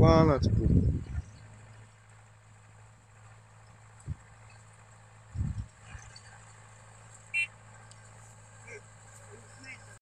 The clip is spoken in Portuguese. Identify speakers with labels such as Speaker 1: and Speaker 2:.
Speaker 1: urbana, tipo,